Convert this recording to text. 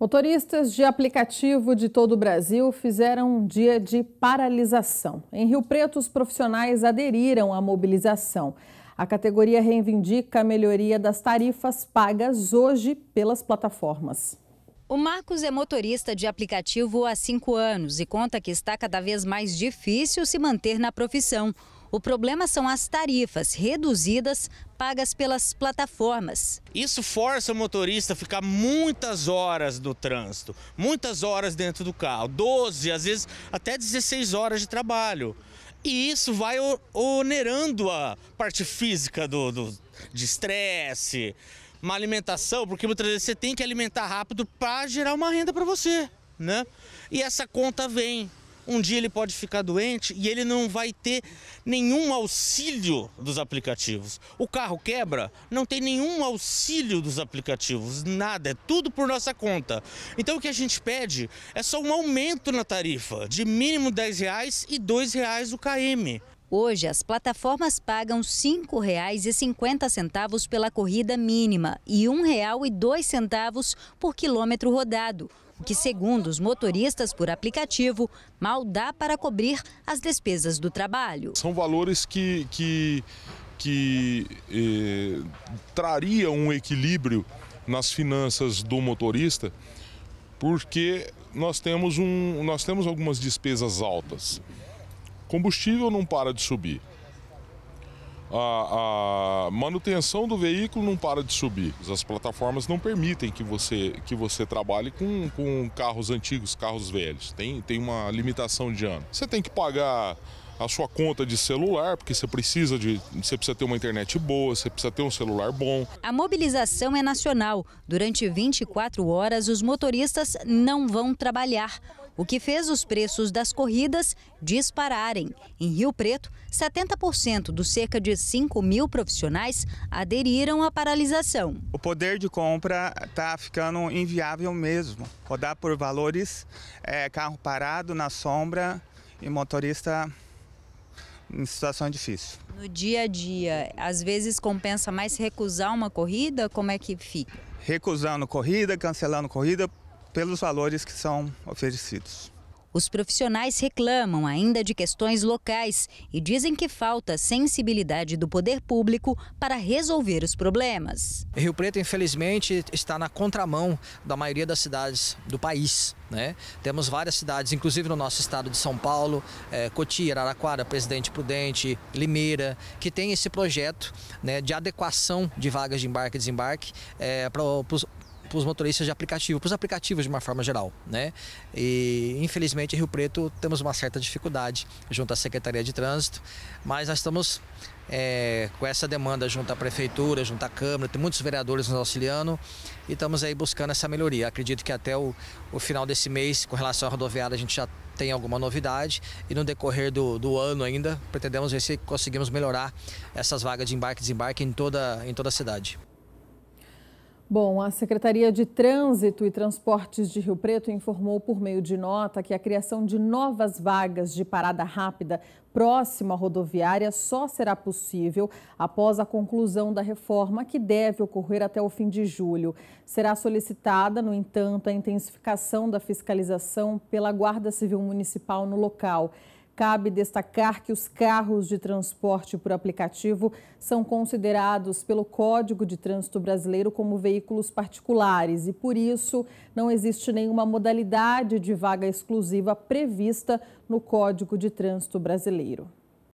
Motoristas de aplicativo de todo o Brasil fizeram um dia de paralisação. Em Rio Preto, os profissionais aderiram à mobilização. A categoria reivindica a melhoria das tarifas pagas hoje pelas plataformas. O Marcos é motorista de aplicativo há cinco anos e conta que está cada vez mais difícil se manter na profissão. O problema são as tarifas reduzidas pagas pelas plataformas. Isso força o motorista a ficar muitas horas no trânsito, muitas horas dentro do carro, 12, às vezes até 16 horas de trabalho. E isso vai onerando a parte física do, do de estresse, uma alimentação, porque muitas vezes você tem que alimentar rápido para gerar uma renda para você, né? E essa conta vem um dia ele pode ficar doente e ele não vai ter nenhum auxílio dos aplicativos. O carro quebra, não tem nenhum auxílio dos aplicativos, nada, é tudo por nossa conta. Então o que a gente pede é só um aumento na tarifa, de mínimo R$ 10 e R$ 2,00 o KM. Hoje, as plataformas pagam R$ 5,50 pela corrida mínima e R$ 1,02 por quilômetro rodado o que, segundo os motoristas por aplicativo, mal dá para cobrir as despesas do trabalho. São valores que, que, que eh, trariam um equilíbrio nas finanças do motorista, porque nós temos, um, nós temos algumas despesas altas. Combustível não para de subir a, a, manutenção do veículo não para de subir. As plataformas não permitem que você, que você trabalhe com, com carros antigos, carros velhos. Tem, tem uma limitação de ano. Você tem que pagar a sua conta de celular, porque você precisa de, você precisa ter uma internet boa, você precisa ter um celular bom. A mobilização é nacional. Durante 24 horas, os motoristas não vão trabalhar o que fez os preços das corridas dispararem. Em Rio Preto, 70% dos cerca de 5 mil profissionais aderiram à paralisação. O poder de compra está ficando inviável mesmo. Rodar por valores, é, carro parado na sombra e motorista em situação difícil. No dia a dia, às vezes compensa mais recusar uma corrida? Como é que fica? Recusando corrida, cancelando corrida pelos valores que são oferecidos. Os profissionais reclamam ainda de questões locais e dizem que falta sensibilidade do poder público para resolver os problemas. Rio Preto, infelizmente, está na contramão da maioria das cidades do país. Né? Temos várias cidades, inclusive no nosso estado de São Paulo, é, Cotia, Araraquara, Presidente Prudente, Limeira, que tem esse projeto né, de adequação de vagas de embarque e desembarque é, para os para os motoristas de aplicativo, para os aplicativos de uma forma geral, né? E infelizmente em Rio Preto temos uma certa dificuldade junto à Secretaria de Trânsito, mas nós estamos é, com essa demanda junto à Prefeitura, junto à Câmara, tem muitos vereadores nos auxiliando e estamos aí buscando essa melhoria. Acredito que até o, o final desse mês, com relação à rodoviária, a gente já tem alguma novidade e no decorrer do, do ano ainda pretendemos ver se conseguimos melhorar essas vagas de embarque e desembarque em toda, em toda a cidade. Bom, a Secretaria de Trânsito e Transportes de Rio Preto informou por meio de nota que a criação de novas vagas de parada rápida próxima à rodoviária só será possível após a conclusão da reforma, que deve ocorrer até o fim de julho. Será solicitada, no entanto, a intensificação da fiscalização pela Guarda Civil Municipal no local. Cabe destacar que os carros de transporte por aplicativo são considerados pelo Código de Trânsito Brasileiro como veículos particulares e, por isso, não existe nenhuma modalidade de vaga exclusiva prevista no Código de Trânsito Brasileiro.